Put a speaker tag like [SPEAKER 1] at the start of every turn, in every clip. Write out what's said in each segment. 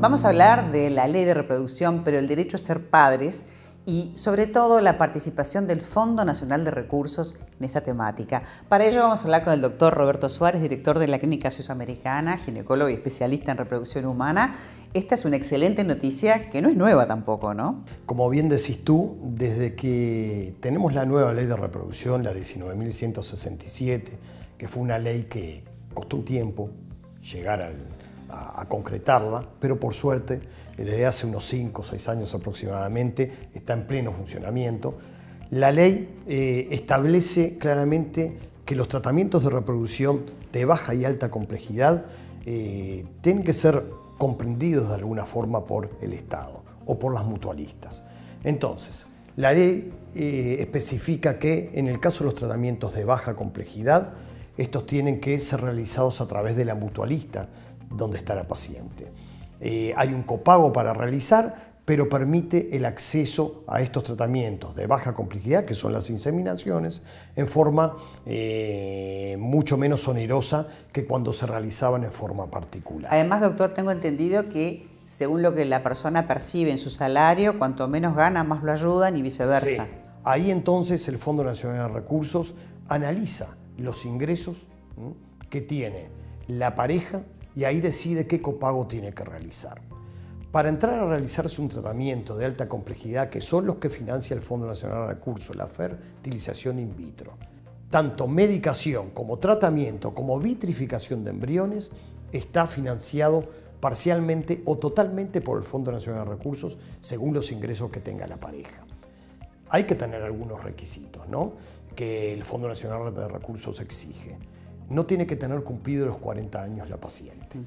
[SPEAKER 1] Vamos a hablar de la ley de reproducción, pero el derecho a ser padres y sobre todo la participación del Fondo Nacional de Recursos en esta temática. Para ello vamos a hablar con el doctor Roberto Suárez, director de la Clínica Suizoamericana, ginecólogo y especialista en reproducción humana. Esta es una excelente noticia que no es nueva tampoco, ¿no?
[SPEAKER 2] Como bien decís tú, desde que tenemos la nueva ley de reproducción, la 19.167, que fue una ley que costó un tiempo llegar al a, concretarla, pero por suerte, desde hace unos 5 o 6 años aproximadamente, está en pleno funcionamiento. La ley eh, establece claramente que los tratamientos de reproducción de baja y alta complejidad eh, tienen que ser comprendidos de alguna forma por el Estado o por las mutualistas. Entonces, la ley eh, especifica que en el caso de los tratamientos de baja complejidad, estos tienen que ser realizados a través de la mutualista, donde está la paciente. Eh, hay un copago para realizar, pero permite el acceso a estos tratamientos de baja complejidad, que son las inseminaciones, en forma eh, mucho menos onerosa que cuando se realizaban en forma particular.
[SPEAKER 1] Además, doctor, tengo entendido que según lo que la persona percibe en su salario, cuanto menos gana, más lo ayudan y viceversa.
[SPEAKER 2] Ahí entonces el Fondo Nacional de Recursos analiza los ingresos que tiene la pareja y ahí decide qué copago tiene que realizar. Para entrar a realizarse un tratamiento de alta complejidad, que son los que financia el Fondo Nacional de Recursos, la fertilización in vitro, tanto medicación como tratamiento como vitrificación de embriones, está financiado parcialmente o totalmente por el Fondo Nacional de Recursos según los ingresos que tenga la pareja. Hay que tener algunos requisitos ¿no? que el Fondo Nacional de Recursos exige no tiene que tener cumplido los 40 años la paciente.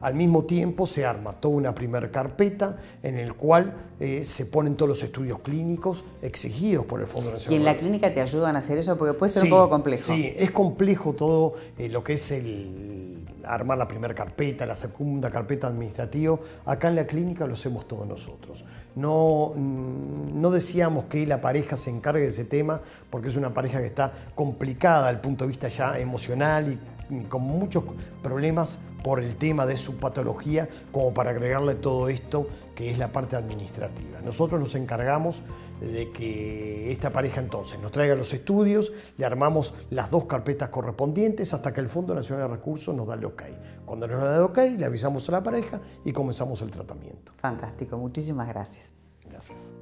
[SPEAKER 2] Al mismo tiempo se arma toda una primera carpeta en el cual eh, se ponen todos los estudios clínicos exigidos por el Fondo Nacional.
[SPEAKER 1] ¿Y en la clínica te ayudan a hacer eso? Porque puede ser un poco complejo.
[SPEAKER 2] Sí, es complejo todo eh, lo que es el armar la primera carpeta, la segunda carpeta administrativa. Acá en la clínica lo hacemos todos nosotros. No, mm, no decíamos que la pareja se encargue de ese tema porque es una pareja que está complicada desde el punto de vista ya emocional y con muchos problemas por el tema de su patología, como para agregarle todo esto que es la parte administrativa. Nosotros nos encargamos de que esta pareja entonces nos traiga los estudios, le armamos las dos carpetas correspondientes hasta que el Fondo Nacional de Recursos nos da el ok. Cuando nos da el ok, le avisamos a la pareja y comenzamos el tratamiento.
[SPEAKER 1] Fantástico, muchísimas gracias.
[SPEAKER 2] Gracias.